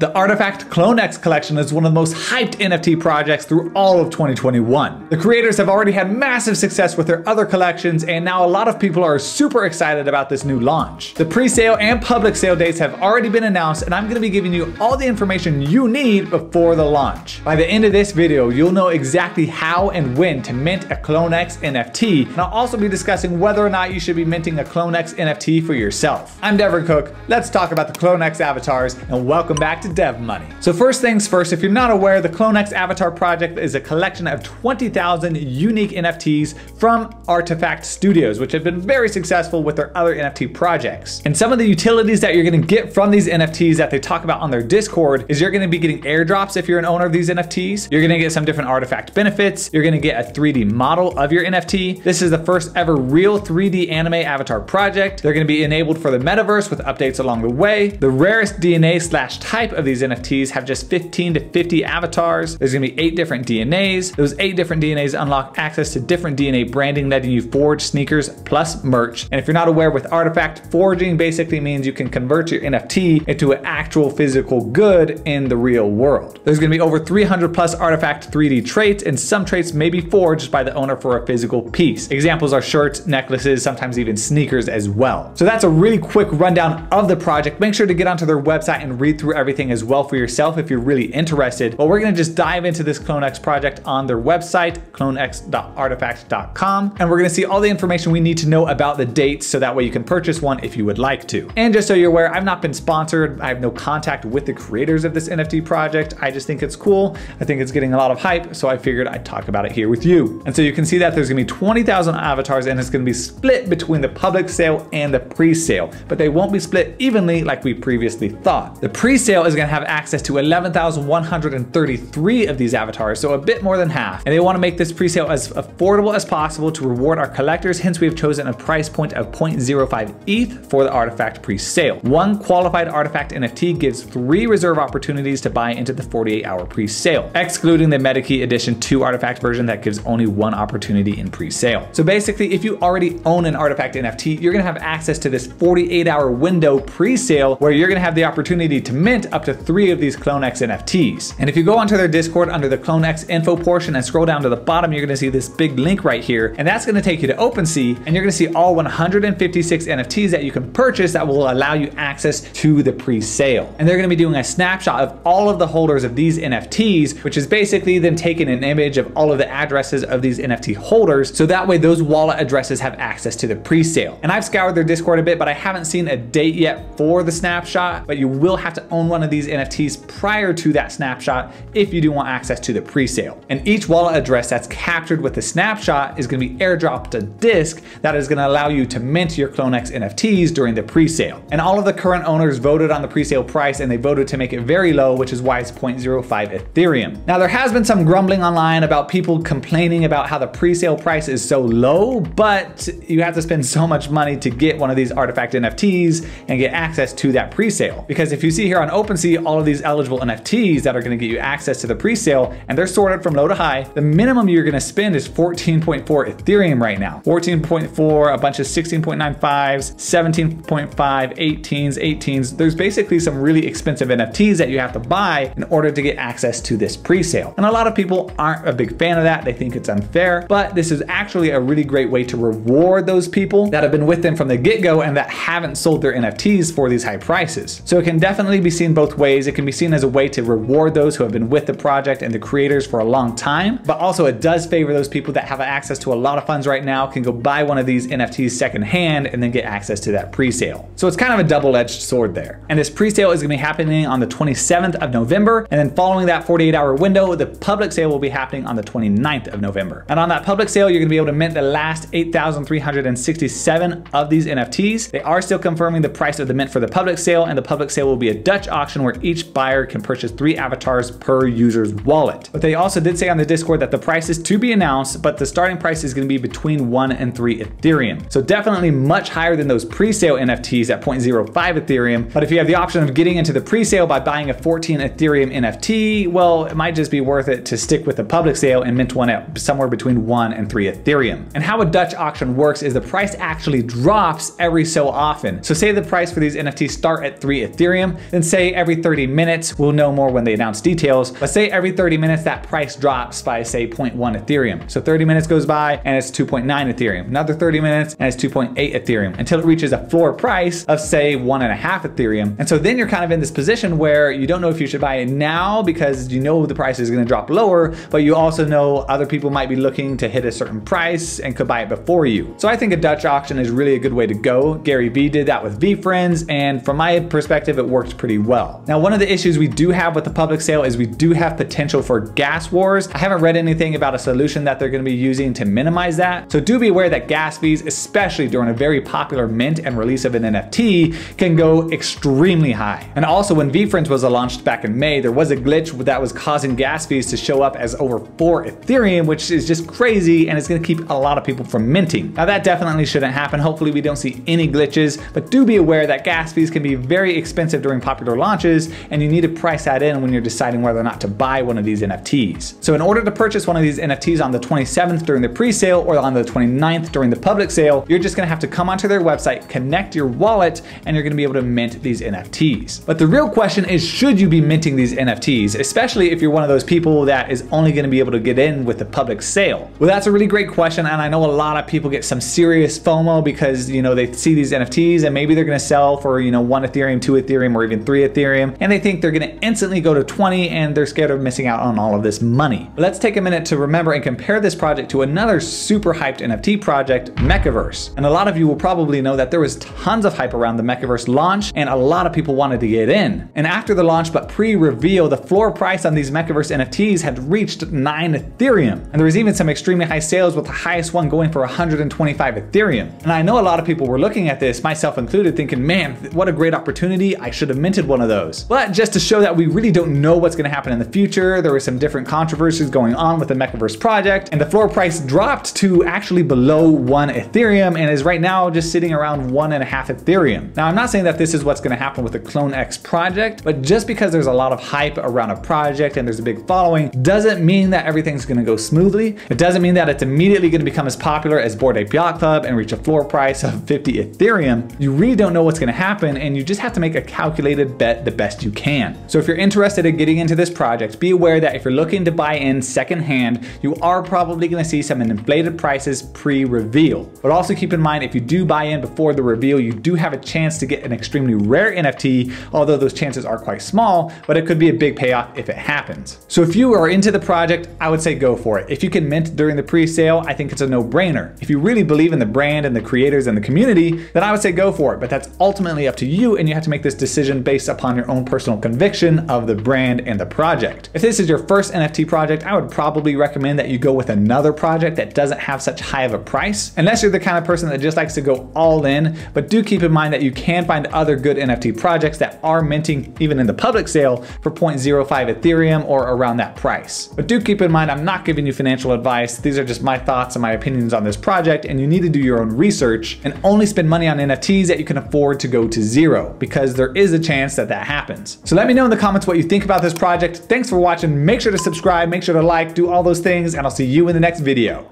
The Artifact CloneX collection is one of the most hyped NFT projects through all of 2021. The creators have already had massive success with their other collections, and now a lot of people are super excited about this new launch. The pre-sale and public sale dates have already been announced, and I'm going to be giving you all the information you need before the launch. By the end of this video, you'll know exactly how and when to mint a CloneX NFT, and I'll also be discussing whether or not you should be minting a CloneX NFT for yourself. I'm Devren Cook. Let's talk about the CloneX avatars, and welcome back to DevMoney. So first things first, if you're not aware, the CloneX Avatar project is a collection of 20,000 unique NFTs from Artifact Studios, which have been very successful with their other NFT projects. And some of the utilities that you're gonna get from these NFTs that they talk about on their Discord is you're gonna be getting airdrops if you're an owner of these NFTs. You're gonna get some different artifact benefits. You're gonna get a 3D model of your NFT. This is the first ever real 3D anime avatar project. They're gonna be enabled for the metaverse with updates along the way. The rarest DNA slash type of these NFTs have just 15 to 50 avatars. There's gonna be eight different DNAs. Those eight different DNAs unlock access to different DNA branding, letting you forge sneakers plus merch. And if you're not aware with Artifact, forging basically means you can convert your NFT into an actual physical good in the real world. There's gonna be over 300 plus Artifact 3D traits, and some traits may be forged by the owner for a physical piece. Examples are shirts, necklaces, sometimes even sneakers as well. So that's a really quick rundown of the project. Make sure to get onto their website and read through everything as well for yourself if you're really interested. But we're gonna just dive into this CloneX project on their website, clonex.artifact.com, and we're gonna see all the information we need to know about the dates so that way you can purchase one if you would like to. And just so you're aware, I've not been sponsored. I have no contact with the creators of this NFT project. I just think it's cool. I think it's getting a lot of hype, so I figured I'd talk about it here with you. And so you can see that there's gonna be 20,000 avatars and it's gonna be split between the public sale and the pre-sale, but they won't be split evenly like we previously thought. The pre-sale is gonna have access to 11,133 of these avatars, so a bit more than half. And they wanna make this pre-sale as affordable as possible to reward our collectors, hence we have chosen a price point of 0.05 ETH for the artifact pre-sale. One qualified artifact NFT gives three reserve opportunities to buy into the 48 hour pre-sale, excluding the MetaKey Edition 2 artifact version that gives only one opportunity in pre-sale. So basically, if you already own an artifact NFT, you're gonna have access to this 48 hour window pre-sale where you're gonna have the opportunity to mint up to three of these CloneX NFTs. And if you go onto their Discord under the CloneX info portion and scroll down to the bottom, you're gonna see this big link right here, and that's gonna take you to OpenSea, and you're gonna see all 156 NFTs that you can purchase that will allow you access to the pre-sale. And they're gonna be doing a snapshot of all of the holders of these NFTs, which is basically them taking an image of all of the addresses of these NFT holders, so that way those wallet addresses have access to the pre-sale. And I've scoured their Discord a bit, but I haven't seen a date yet for the snapshot, but you will have to own one of these NFTs prior to that snapshot if you do want access to the pre-sale. And each wallet address that's captured with the snapshot is gonna be airdropped a disk that is gonna allow you to mint your CloneX NFTs during the pre-sale. And all of the current owners voted on the pre-sale price and they voted to make it very low, which is why it's 0.05 Ethereum. Now there has been some grumbling online about people complaining about how the pre-sale price is so low, but you have to spend so much money to get one of these artifact NFTs and get access to that pre-sale. Because if you see here on OpenSea, all of these eligible NFTs that are gonna get you access to the pre-sale, and they're sorted from low to high, the minimum you're gonna spend is 14.4 Ethereum right now. 14.4, a bunch of 16.95s, 17.5, 18s, 18s. There's basically some really expensive NFTs that you have to buy in order to get access to this pre-sale. And a lot of people aren't a big fan of that. They think it's unfair, but this is actually a really great way to reward those people that have been with them from the get-go and that haven't sold their NFTs for these high prices. So it can definitely be seen both ways. It can be seen as a way to reward those who have been with the project and the creators for a long time, but also it does favor those people that have access to a lot of funds right now, can go buy one of these NFTs secondhand and then get access to that pre-sale. So it's kind of a double-edged sword there. And this pre-sale is gonna be happening on the 27th of November, and then following that 48 hour window, the public sale will be happening on the 29th of November. And on that public sale, you're gonna be able to mint the last 8,367 of these NFTs. They are still confirming the price of the mint for the public sale, and the public sale will be a Dutch auction where each buyer can purchase three avatars per user's wallet. But they also did say on the Discord that the price is to be announced, but the starting price is gonna be between one and three Ethereum. So definitely much higher than those pre-sale NFTs at 0.05 Ethereum. But if you have the option of getting into the pre-sale by buying a 14 Ethereum NFT, well, it might just be worth it to stick with the public sale and mint one at somewhere between one and three Ethereum. And how a Dutch auction works is the price actually drops every so often. So say the price for these NFTs start at three Ethereum, then say every every 30 minutes, we'll know more when they announce details, but say every 30 minutes that price drops by say 0.1 Ethereum. So 30 minutes goes by and it's 2.9 Ethereum. Another 30 minutes and it's 2.8 Ethereum until it reaches a floor price of say one and a half Ethereum. And so then you're kind of in this position where you don't know if you should buy it now because you know the price is gonna drop lower, but you also know other people might be looking to hit a certain price and could buy it before you. So I think a Dutch auction is really a good way to go. Gary Vee did that with VeeFriends, and from my perspective, it worked pretty well. Now, one of the issues we do have with the public sale is we do have potential for gas wars. I haven't read anything about a solution that they're gonna be using to minimize that. So do be aware that gas fees, especially during a very popular mint and release of an NFT, can go extremely high. And also when VeeFriends was launched back in May, there was a glitch that was causing gas fees to show up as over four Ethereum, which is just crazy and it's gonna keep a lot of people from minting. Now that definitely shouldn't happen. Hopefully we don't see any glitches, but do be aware that gas fees can be very expensive during popular launches and you need to price that in when you're deciding whether or not to buy one of these NFTs. So in order to purchase one of these NFTs on the 27th during the pre-sale or on the 29th during the public sale, you're just gonna have to come onto their website, connect your wallet, and you're gonna be able to mint these NFTs. But the real question is, should you be minting these NFTs, especially if you're one of those people that is only gonna be able to get in with the public sale? Well, that's a really great question, and I know a lot of people get some serious FOMO because, you know, they see these NFTs and maybe they're gonna sell for, you know, one Ethereum, two Ethereum, or even three Ethereum, and they think they're gonna instantly go to 20 and they're scared of missing out on all of this money. But let's take a minute to remember and compare this project to another super hyped NFT project, Mechaverse. And a lot of you will probably know that there was tons of hype around the Mechaverse launch and a lot of people wanted to get in. And after the launch, but pre-reveal, the floor price on these Mechaverse NFTs had reached 9 Ethereum. And there was even some extremely high sales with the highest one going for 125 Ethereum. And I know a lot of people were looking at this, myself included, thinking, man, what a great opportunity. I should have minted one of those. But just to show that we really don't know what's gonna happen in the future, there were some different controversies going on with the Mechaverse project, and the floor price dropped to actually below one Ethereum and is right now just sitting around one and a half Ethereum. Now, I'm not saying that this is what's gonna happen with the CloneX project, but just because there's a lot of hype around a project and there's a big following, doesn't mean that everything's gonna go smoothly. It doesn't mean that it's immediately gonna become as popular as Bored Ape Yacht Club and reach a floor price of 50 Ethereum. You really don't know what's gonna happen and you just have to make a calculated bet the best you can. So if you're interested in getting into this project, be aware that if you're looking to buy in secondhand, you are probably gonna see some inflated prices pre-reveal. But also keep in mind, if you do buy in before the reveal, you do have a chance to get an extremely rare NFT, although those chances are quite small, but it could be a big payoff if it happens. So if you are into the project, I would say go for it. If you can mint during the pre-sale, I think it's a no-brainer. If you really believe in the brand and the creators and the community, then I would say go for it. But that's ultimately up to you and you have to make this decision based upon your own personal conviction of the brand and the project. If this is your first NFT project, I would probably recommend that you go with another project that doesn't have such high of a price, unless you're the kind of person that just likes to go all in. But do keep in mind that you can find other good NFT projects that are minting even in the public sale for 0.05 Ethereum or around that price. But do keep in mind, I'm not giving you financial advice. These are just my thoughts and my opinions on this project, and you need to do your own research and only spend money on NFTs that you can afford to go to zero because there is a chance that that happens. So let me know in the comments what you think about this project. Thanks for watching. Make sure to subscribe, make sure to like, do all those things, and I'll see you in the next video.